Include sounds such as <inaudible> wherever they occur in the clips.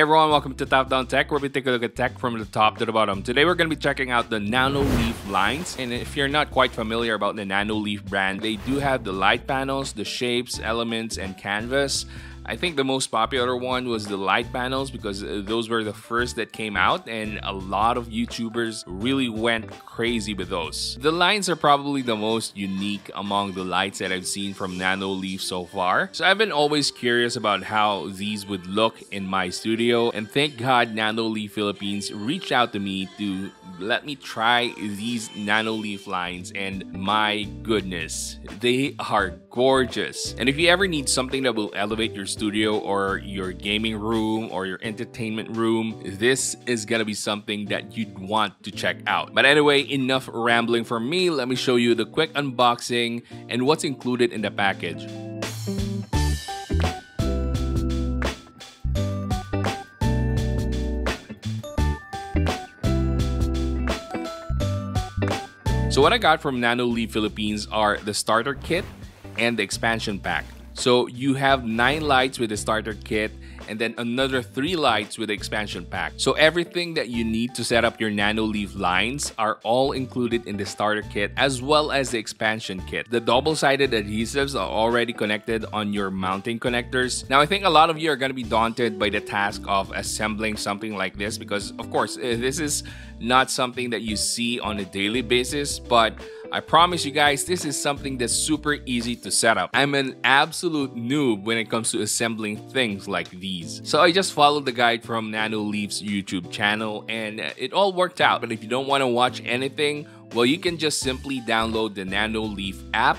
everyone, welcome to Top Down Tech where we take a look at tech from the top to the bottom. Today we're going to be checking out the Nanoleaf lines and if you're not quite familiar about the Nanoleaf brand, they do have the light panels, the shapes, elements, and canvas. I think the most popular one was the light panels because uh, those were the first that came out and a lot of YouTubers really went crazy with those. The lines are probably the most unique among the lights that I've seen from Nano Leaf so far. So I've been always curious about how these would look in my studio and thank God Nano Leaf Philippines reached out to me to let me try these Nano Leaf lines and my goodness, they are gorgeous. And if you ever need something that will elevate your studio or your gaming room or your entertainment room, this is gonna be something that you'd want to check out. But anyway, enough rambling from me. Let me show you the quick unboxing and what's included in the package. So what I got from Nanoleaf Philippines are the starter kit and the expansion pack. So you have 9 lights with the starter kit and then another three lights with the expansion pack. So everything that you need to set up your Nano Leaf lines are all included in the starter kit as well as the expansion kit. The double-sided adhesives are already connected on your mounting connectors. Now I think a lot of you are going to be daunted by the task of assembling something like this because of course eh, this is not something that you see on a daily basis but I promise you guys, this is something that's super easy to set up. I'm an absolute noob when it comes to assembling things like these. So I just followed the guide from Nano Leaf's YouTube channel and it all worked out. But if you don't want to watch anything, well, you can just simply download the Nano Leaf app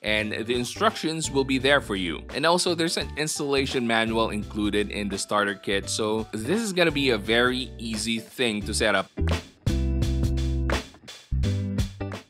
and the instructions will be there for you. And also there's an installation manual included in the starter kit, so this is gonna be a very easy thing to set up.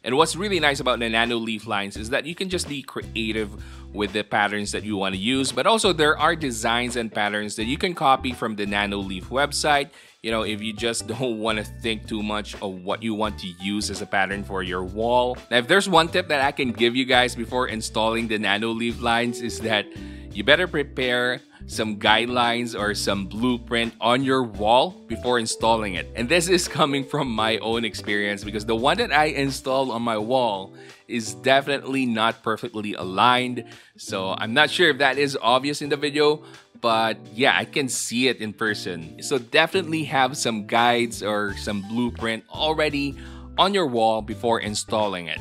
And what's really nice about the Nano Leaf lines is that you can just be creative with the patterns that you want to use, but also there are designs and patterns that you can copy from the Nano Leaf website. You know, if you just <laughs> don't want to think too much of what you want to use as a pattern for your wall. Now, if there's one tip that I can give you guys before installing the Nano Leaf lines is that you better prepare some guidelines or some blueprint on your wall before installing it. And this is coming from my own experience because the one that I installed on my wall is definitely not perfectly aligned. So I'm not sure if that is obvious in the video, but yeah, I can see it in person. So definitely have some guides or some blueprint already on your wall before installing it.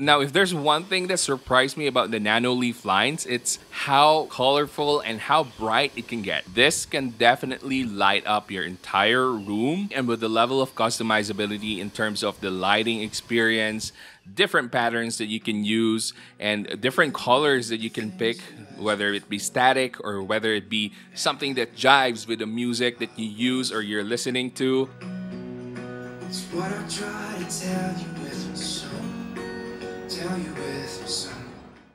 Now, if there's one thing that surprised me about the Nano Leaf lines, it's how colorful and how bright it can get. This can definitely light up your entire room and with the level of customizability in terms of the lighting experience, different patterns that you can use and different colors that you can pick whether it be static or whether it be something that jives with the music that you use or you're listening to.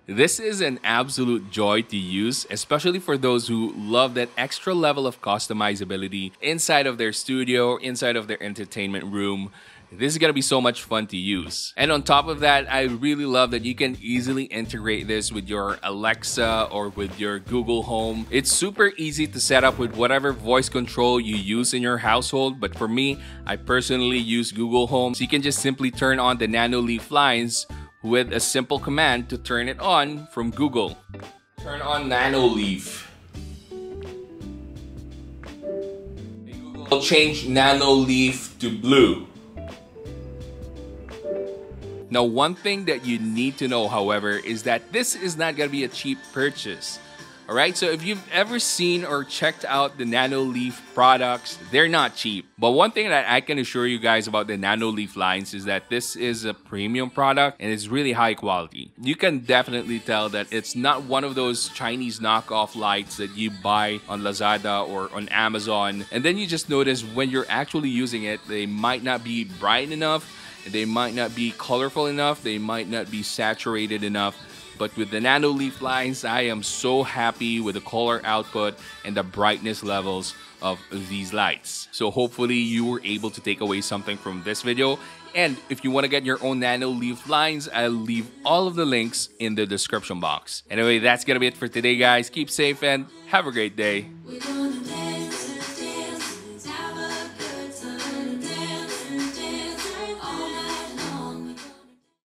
This is an absolute joy to use, especially for those who love that extra level of customizability inside of their studio, inside of their entertainment room. This is gonna be so much fun to use. And on top of that, I really love that you can easily integrate this with your Alexa or with your Google Home. It's super easy to set up with whatever voice control you use in your household, but for me, I personally use Google Home. So you can just simply turn on the Nano Leaf lines with a simple command to turn it on from Google. Turn on Nanoleaf. Google change Nano Leaf to blue. Now, one thing that you need to know, however, is that this is not going to be a cheap purchase. All right, so if you've ever seen or checked out the Nano Leaf products, they're not cheap. But one thing that I can assure you guys about the Nano Leaf lines is that this is a premium product and it's really high quality. You can definitely tell that it's not one of those Chinese knockoff lights that you buy on Lazada or on Amazon. And then you just notice when you're actually using it, they might not be bright enough, they might not be colorful enough, they might not be saturated enough but with the Nano Leaf lines, I am so happy with the color output and the brightness levels of these lights. So hopefully you were able to take away something from this video. And if you want to get your own Nano Leaf lines, I'll leave all of the links in the description box. Anyway, that's gonna be it for today, guys. Keep safe and have a great day.